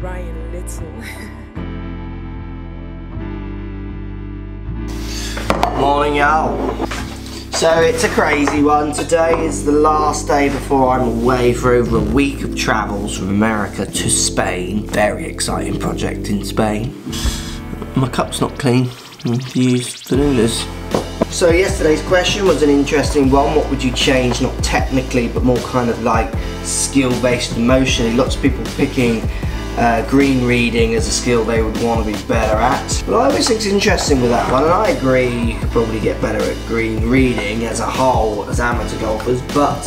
Ryan Little. Morning, y'all. So it's a crazy one. Today is the last day before I'm away for over a week of travels from America to Spain. Very exciting project in Spain. My cup's not clean. Noodles. So yesterday's question was an interesting one. What would you change, not technically, but more kind of like skill-based emotionally? Lots of people picking uh, green reading as a skill they would want to be better at. But I always think it's interesting with that one, and I agree you could probably get better at green reading as a whole as amateur golfers, but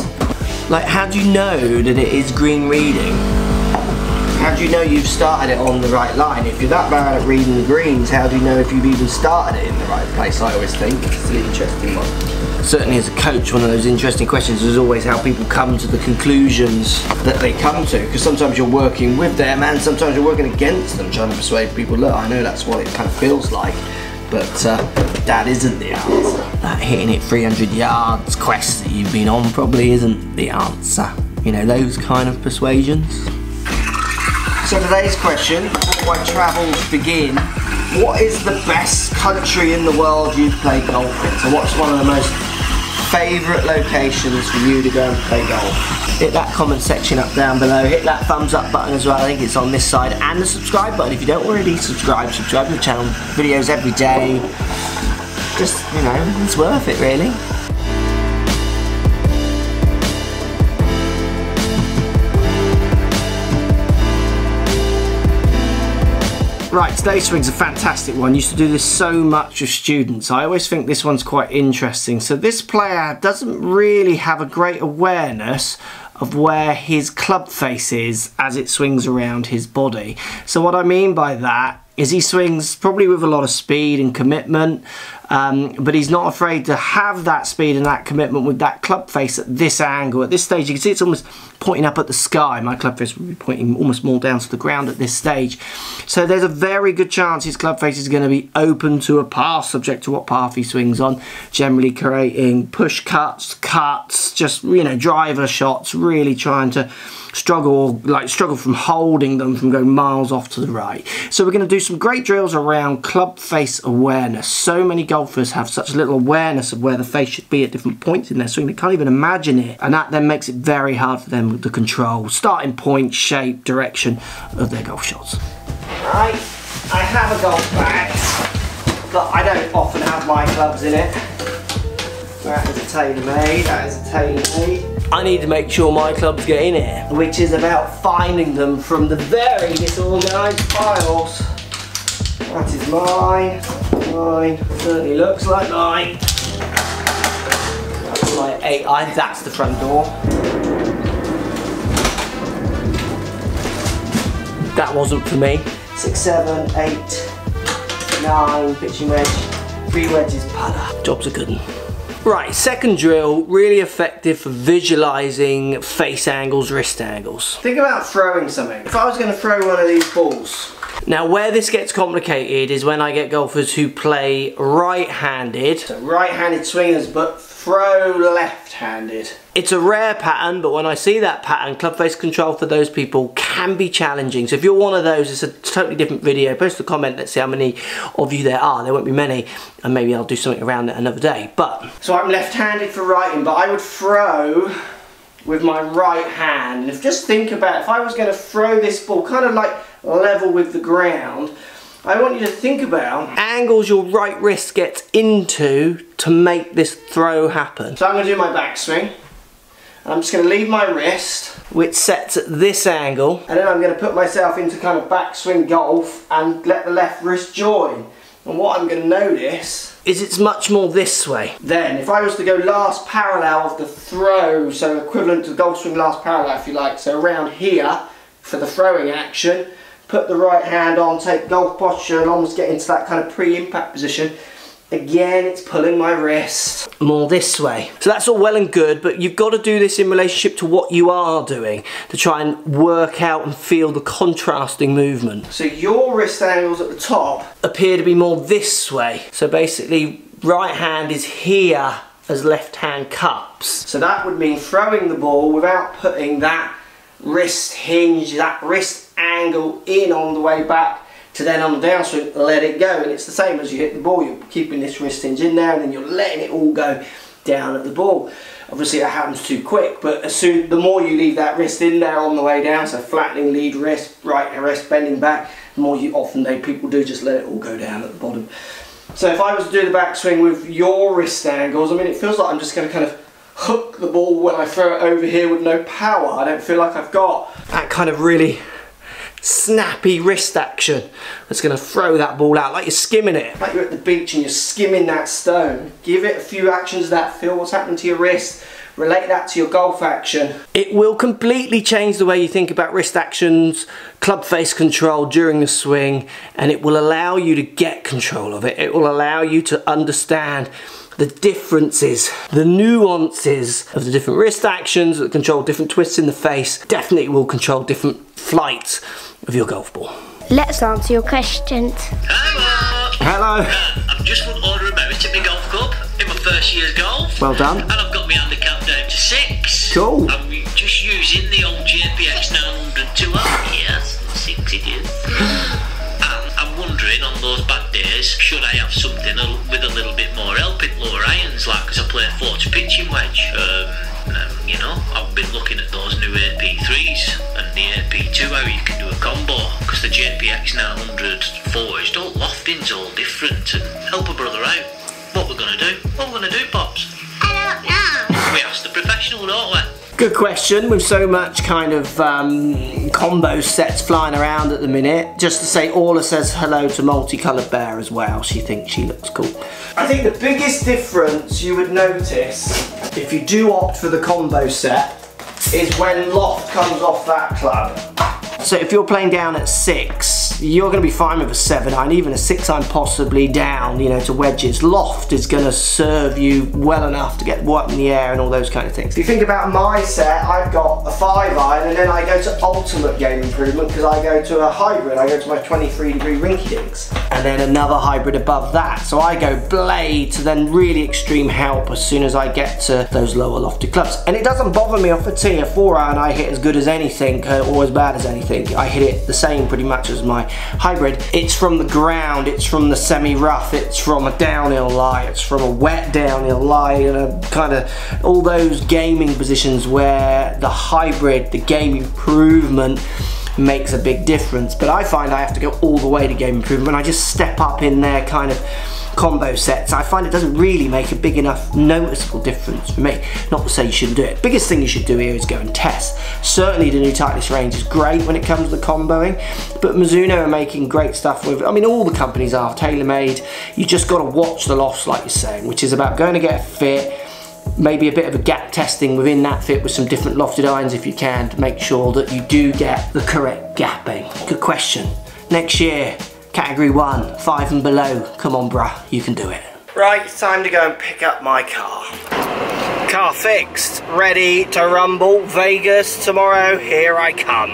like how do you know that it is green reading? How do you know you've started it on the right line? If you're that bad at reading the greens, how do you know if you've even started it in the right place? I always think it's an interesting one. Certainly as a coach, one of those interesting questions is always how people come to the conclusions that they come to. Because sometimes you're working with them and sometimes you're working against them, trying to persuade people, look, I know that's what it kind of feels like. But uh, that isn't the answer. That hitting it 300 yards quest that you've been on probably isn't the answer. You know, those kind of persuasions. So today's question, before my travels begin, what is the best country in the world you've played golf in? So what's one of the most favourite locations for you to go and play golf? Hit that comment section up down below, hit that thumbs up button as well, I think it's on this side, and the subscribe button if you don't already subscribe, subscribe to the channel, videos every day. Just, you know, it's worth it really. Right, today's swing's a fantastic one. Used to do this so much with students. I always think this one's quite interesting. So this player doesn't really have a great awareness of where his club face is as it swings around his body. So what I mean by that is he swings probably with a lot of speed and commitment um, but he's not afraid to have that speed and that commitment with that club face at this angle. At this stage, you can see it's almost pointing up at the sky. My club face would be pointing almost more down to the ground at this stage. So there's a very good chance his club face is going to be open to a path, subject to what path he swings on, generally creating push cuts, cuts, just, you know, driver shots, really trying to struggle like struggle from holding them from going miles off to the right. So we're going to do some great drills around club face awareness. So many golfers have such little awareness of where the face should be at different points in their swing they can't even imagine it and that then makes it very hard for them to control starting point, shape, direction of their golf shots. Right, I have a golf bag but I don't often have my clubs in it. That is a TaylorMade, that is a TaylorMade. I need to make sure my clubs get in here, which is about finding them from the very disorganised files. That is mine, mine, certainly looks like mine. That's my eight iron, that's the front door. That wasn't for me. Six, seven, eight, nine, pitching wedge, three wedges putter. Job's a good one. Right, second drill, really effective for visualizing face angles, wrist angles. Think about throwing something. If I was gonna throw one of these balls, now where this gets complicated is when I get golfers who play right-handed, so right-handed swingers but throw left-handed. It's a rare pattern, but when I see that pattern, club face control for those people can be challenging. So if you're one of those, it's a totally different video. Post a comment, let's see how many of you there are. There won't be many, and maybe I'll do something around it another day. But, so I'm left-handed for writing, but I would throw with my right hand. And if just think about, if I was gonna throw this ball kind of like level with the ground, I want you to think about angles your right wrist gets into to make this throw happen. So I'm going to do my backswing. I'm just going to leave my wrist, which sets at this angle, and then I'm going to put myself into kind of backswing golf and let the left wrist join. And what I'm going to notice is it's much more this way. Then, if I was to go last parallel of the throw, so equivalent to golf swing last parallel if you like, so around here for the throwing action, put the right hand on, take golf posture and almost get into that kind of pre-impact position. Again, it's pulling my wrist more this way. So that's all well and good, but you've got to do this in relationship to what you are doing to try and work out and feel the contrasting movement. So your wrist angles at the top appear to be more this way. So basically, right hand is here as left hand cups. So that would mean throwing the ball without putting that wrist hinge, that wrist angle in on the way back to then on the downswing let it go. And it's the same as you hit the ball. You're keeping this wrist hinge in there and then you're letting it all go down at the ball. Obviously that happens too quick but as soon the more you leave that wrist in there on the way down so flattening lead wrist right wrist bending back the more you often they people do just let it all go down at the bottom. So if I was to do the backswing with your wrist angles I mean it feels like I'm just going to kind of hook the ball when I throw it over here with no power. I don't feel like I've got that kind of really snappy wrist action. That's going to throw that ball out like you're skimming it. Like you're at the beach and you're skimming that stone. Give it a few actions that feel what's happening to your wrist? Relate that to your golf action. It will completely change the way you think about wrist actions club face control during the swing and it will allow you to get control of it. It will allow you to understand the differences, the nuances of the different wrist actions that control different twists in the face. Definitely will control different flights of your golf ball. Let's answer your questions. Hello. Hello. Uh, I've just won order of merit at my golf club in my first year's golf. Well done. And I've got my handicap down to six. Cool. I'm just using the old JPX 900 tour. Yes, six it is. and I'm wondering on those bad days, should I have something with a little bit more help at lower irons, like because I play a 40 pitching wedge. Um, you know, I've been looking at those new AP3s and the AP2 how you can do a combo because the JPX 900 fours don't lofting's all different and help a brother out. What we're gonna do? What we're gonna do, pops? I don't know. We ask the professional, don't we? Good question. With so much kind of um, combo sets flying around at the minute, just to say, Orla says hello to Multicoloured Bear as well. She thinks she looks cool. I think the biggest difference you would notice if you do opt for the combo set is when loft comes off that club. So if you're playing down at six, you're going to be fine with a seven iron, even a six iron possibly down, you know, to wedges. Loft is going to serve you well enough to get what in the air and all those kind of things. If you think about my set, I've got a five iron and then I go to ultimate game improvement because I go to a hybrid. I go to my 23 degree rinky dinks and then another hybrid above that. So I go blade to then really extreme help as soon as I get to those lower lofted clubs. And it doesn't bother me off a tee. A four iron I hit as good as anything uh, or as bad as anything. I hit it the same pretty much as my hybrid. It's from the ground, it's from the semi-rough, it's from a downhill lie, it's from a wet downhill lie, and a kind of all those gaming positions where the hybrid, the game improvement makes a big difference. But I find I have to go all the way to game improvement. I just step up in there kind of combo sets, I find it doesn't really make a big enough noticeable difference for me. Not to say you shouldn't do it. Biggest thing you should do here is go and test. Certainly the new Titleist range is great when it comes to the comboing, but Mizuno are making great stuff with, I mean all the companies are TaylorMade. You just got to watch the lofts like you're saying, which is about going to get a fit, maybe a bit of a gap testing within that fit with some different lofted irons if you can to make sure that you do get the correct gapping. Good question. Next year, category one, five and below. Come on bruh, you can do it. Right, it's time to go and pick up my car. Car fixed, ready to rumble. Vegas tomorrow, here I come.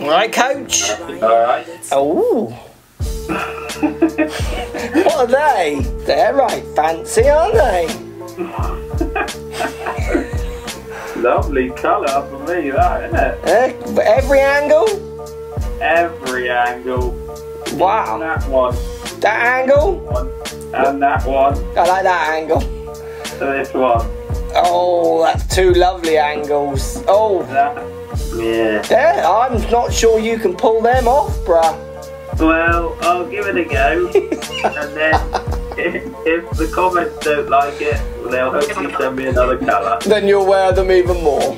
Alright coach? Alright. Oh. what are they? They're right fancy, aren't they? Lovely colour for me, that, isn't it? Eh? Every angle? Every angle. Wow. And that one. That angle? And that one. I like that angle. So this one. Oh, that's two lovely angles. Oh, That. Yeah. yeah, I'm not sure you can pull them off, bruh. Well, I'll give it a go. and then if, if the comments don't like it, they'll hopefully send me another colour. Then you'll wear them even more.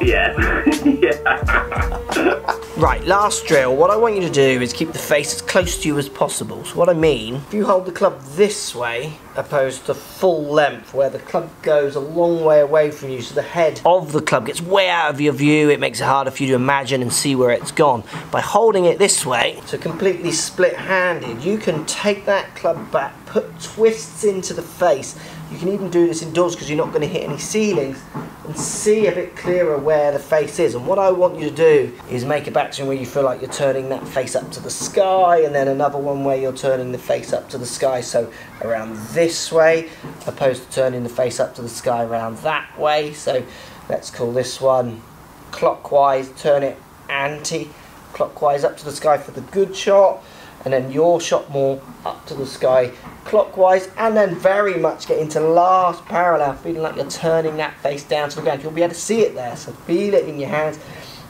Yeah. yeah. Right, last drill. What I want you to do is keep the face as close to you as possible. So what I mean, if you hold the club this way, opposed to full length, where the club goes a long way away from you, so the head of the club gets way out of your view, it makes it harder for you to imagine and see where it's gone. By holding it this way, so completely split-handed, you can take that club back, put twists into the face. You can even do this indoors because you're not going to hit any ceilings and see a bit clearer where the face is. And what I want you to do is make a backswing where you feel like you're turning that face up to the sky and then another one where you're turning the face up to the sky. So around this way opposed to turning the face up to the sky around that way. So let's call this one clockwise, turn it anti-clockwise up to the sky for the good shot, and then your shot more up to the sky clockwise, and then very much get into last parallel, feeling like you're turning that face down to the ground. You'll be able to see it there, so feel it in your hands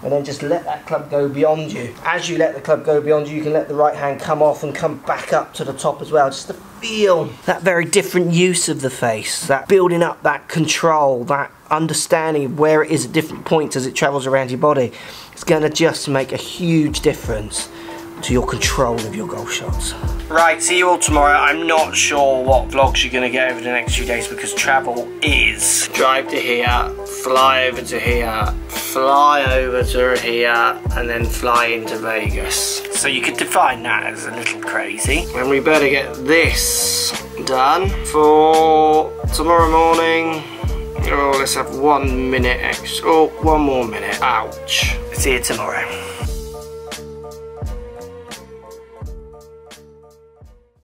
and then just let that club go beyond you. As you let the club go beyond you, you can let the right hand come off and come back up to the top as well, just to feel that very different use of the face, that building up that control, that understanding of where it is at different points as it travels around your body. It's going to just make a huge difference to your control of your golf shots. Right, see you all tomorrow. I'm not sure what vlogs you're going to get over the next few days because travel is drive to here, fly over to here, fly over to here, and then fly into Vegas. So you could define that as a little crazy. And we better get this done for tomorrow morning. Oh, let's have one minute extra. Oh, one more minute. Ouch. See you tomorrow.